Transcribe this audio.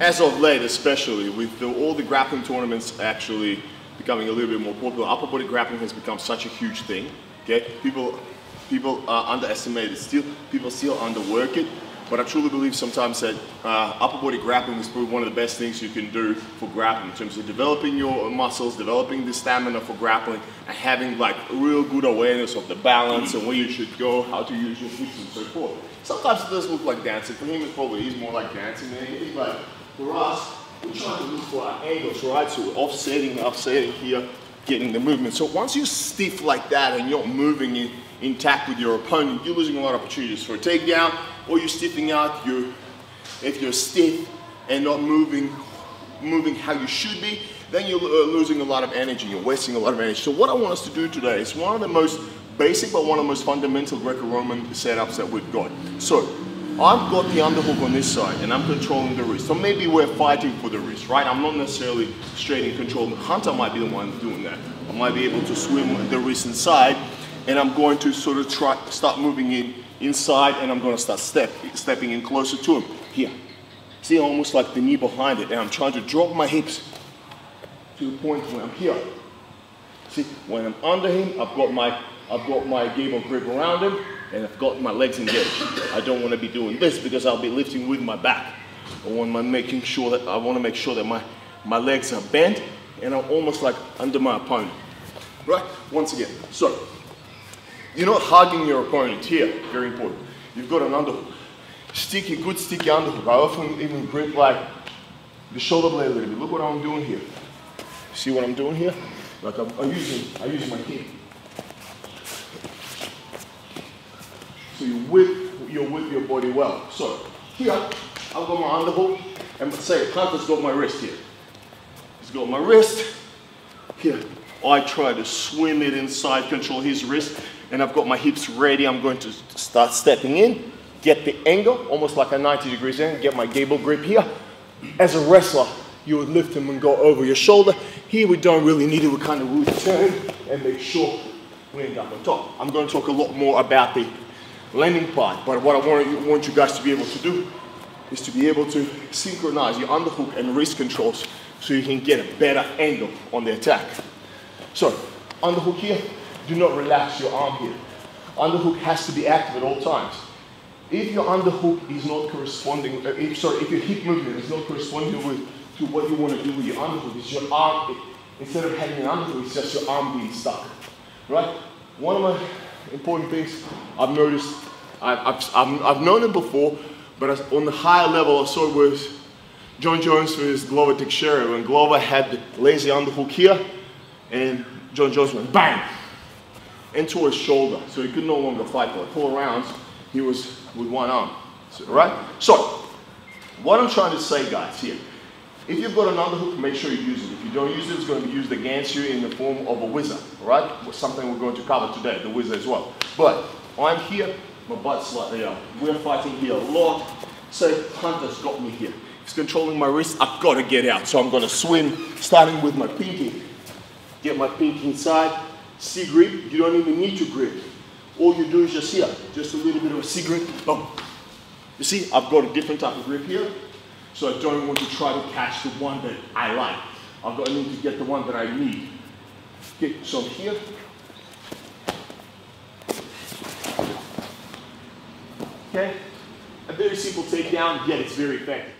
as of late, especially with the, all the grappling tournaments actually becoming a little bit more popular, upper body grappling has become such a huge thing. Okay, people people uh, underestimate it still. People still underwork it. But I truly believe sometimes that uh, upper body grappling is probably one of the best things you can do for grappling in terms of developing your muscles, developing the stamina for grappling, and having like real good awareness of the balance and where you should go, how to use your hips and so forth. Sometimes it does look like dancing. For him, it probably is more like dancing than anything. But for us, we're trying to look for our angles, right? So we're offsetting, offsetting here, getting the movement. So once you're stiff like that and you're moving in, intact with your opponent, you're losing a lot of opportunities for a takedown, or you're stiffing out. You, if you're stiff and not moving, moving how you should be, then you're uh, losing a lot of energy. You're wasting a lot of energy. So what I want us to do today is one of the most basic, but one of the most fundamental Greco-Roman setups that we've got. So I've got the underhook on this side and I'm controlling the wrist. So maybe we're fighting for the wrist, right? I'm not necessarily straight in control. Hunter might be the one doing that. I might be able to swim the wrist inside and I'm going to sort of try, start moving in inside and I'm going to start step, stepping in closer to him. Here. See, almost like the knee behind it. And I'm trying to drop my hips to the point where I'm here. See, when I'm under him, I've got my, I've got my gable grip around him and I've got my legs engaged. I don't want to be doing this because I'll be lifting with my back. I want to making sure that I want to make sure that my, my legs are bent and I'm almost like under my opponent. Right? Once again. So you're not hugging your opponent here, very important. You've got an underhook. Sticky, good sticky underhook. I often even grip like the shoulder blade a little bit. Look what I'm doing here. See what I'm doing here? Like I'm, I'm using, I use my hip. So you whip, you whip your body well. So here, I've got my underhook, and say Hunter's got my wrist here. He's got my wrist. Here, I try to swim it inside, control his wrist, and I've got my hips ready. I'm going to start stepping in, get the angle, almost like a 90 degrees angle, get my gable grip here. As a wrestler, you would lift him and go over your shoulder. Here we don't really need it, we kind of really turn and make sure we end up on top. I'm going to talk a lot more about the landing part, but what I want you, want you guys to be able to do is to be able to synchronize your underhook and wrist controls so you can get a better angle on the attack. So, underhook here, do not relax your arm here. Underhook has to be active at all times. If your underhook is not corresponding, uh, if, sorry, if your hip movement is not corresponding with to what you want to do with your underhook, it's your arm, instead of having an underhook, it's just your arm being stuck, right? One of my important things I've noticed, I've, I've, I've known it before, but on the higher level I saw it with Jon Jones with Glover Teixeira, when Glover had the lazy underhook here, and Jon Jones went bang, into his shoulder, so he could no longer fight for four rounds. He was with one arm, so, right? So, what I'm trying to say, guys, here, if you've got an underhook, make sure you use it. If you don't use it, it's going to be used against you in the form of a whizzer, right? Something we're going to cover today, the whizzer as well. But I'm here, my butt's slightly up. We're fighting here a lot. So Hunter's got me here. He's controlling my wrist. I've got to get out. So I'm going to swim, starting with my pinky. Get my pinky inside, C grip, you don't even need to grip. All you do is just here, just a little bit of a C grip, boom. You see, I've got a different type of grip here, so I don't want to try to catch the one that I like. I've got to need to get the one that I need. Okay, so here. Okay, a very simple takedown, yet it's very effective.